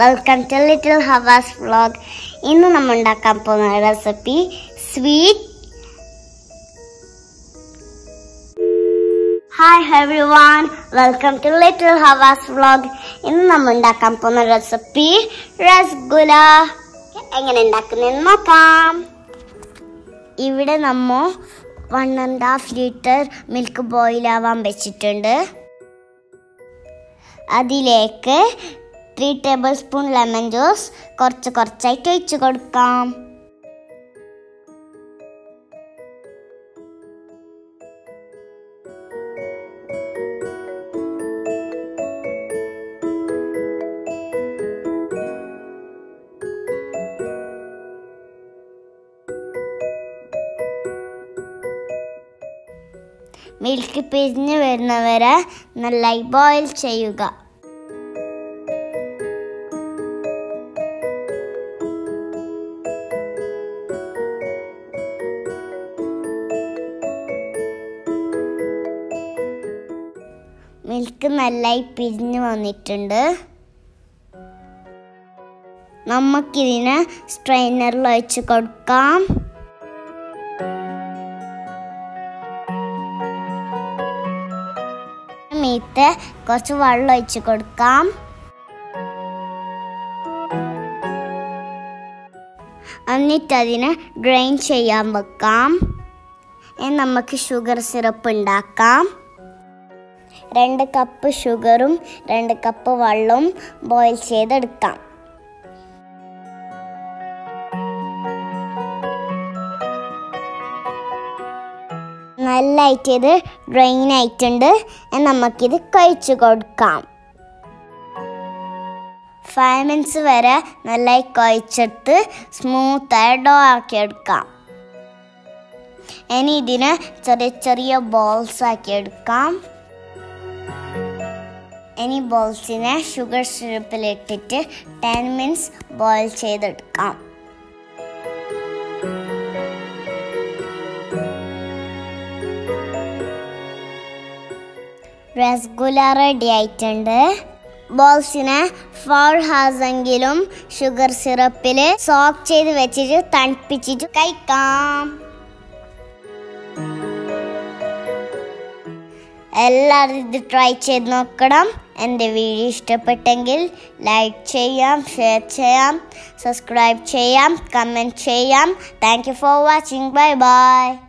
Welcome to little Hawa's vlog ഇന്ന് നമ്മൾ ഉണ്ടാക്കാൻ പോകുന്ന recipe sweet hi everyone welcome to little Hawa's vlog ഇന്ന് നമ്മൾ ഉണ്ടാക്കാൻ പോകുന്ന റെസിപ്പി രസഗുല എങ്ങനെ ഉണ്ടാക്കുന്നതെന്ന് നോക്കാം. ഇവിടെ നമ്മൾ one and half litre milk boil ആവാൻ വെച്ചിട്ടുണ്ട്. അതിലേക്ക് three table spoon lemon juice കുറച്ച് കുറച്ചായിട്ട് ഒഴിച്ച് കൊടുക്കാം. മിൽക്ക് പിരിഞ്ഞ് വരുന്നവരെ നന്നായി ബോയിൽ ചെയ്യുക. മിൽക്ക് നന്നായി പിരിഞ്ഞു വന്നിട്ടുണ്ട്. നമുക്കിതിനെ സ്ട്രെയിനറിൽ ഒഴിച്ച് കൊടുക്കാം. മീത്ത് കുറച്ച് വെള്ളം ഒഴിച്ച് കൊടുക്കാം. എന്നിട്ട് അതിനെ ഡ്രെയിൻ ചെയ്യാൻ വെക്കാം. നമുക്ക് ഷുഗർ സിറപ്പ് ഉണ്ടാക്കാം. രണ്ട് കപ്പ് ഷുഗറും രണ്ട് കപ്പ് വെള്ളവും ബോയിൽ ചെയ്തെടുക്കാം. നല്ലായിട്ട് ഇത് ഡ്രെയിൻ ആയിട്ടുണ്ട്. നമുക്കിത് കഴിച്ചു കൊടുക്കാം. ഫൈവ് മിനിറ്റ്സ് വരെ നല്ലായി കുഴച്ചെടുത്ത് സ്മൂത്തായി ഡോ ആക്കി എടുക്കാം. ഇനി ഇതിനെ ചെറിയ ചെറിയ ബോൾസ് ആക്കി എടുക്കാം. ഇനി ബോൾസിനെ ഷുഗർ സിറപ്പിലിട്ടിട്ട് ടെൻ മിനിറ്റ്സ് ബോയിൽ ചെയ്തെടുക്കാം. രസഗുല റെഡി ആയിട്ടുണ്ട്. ബോൾസിനെ ഫോർ ഹവേഴ്സ് എങ്കിലും ഷുഗർ സിറപ്പിൽ സോക്ക് ചെയ്ത് വെച്ചിട്ട് തണുപ്പിച്ചിട്ട് കഴിക്കാം. എല്ലാവരും ഇത് ട്രൈ ചെയ്ത് നോക്കണം. എന്റെ വീഡിയോ ഇഷ്ടപ്പെട്ടെങ്കിൽ ലൈക്ക് ചെയ്യാം ഷെയർ ചെയ്യാം സബ്സ്ക്രൈബ് ചെയ്യാം കമന്റ് ചെയ്യാം. Thank you for watching bye bye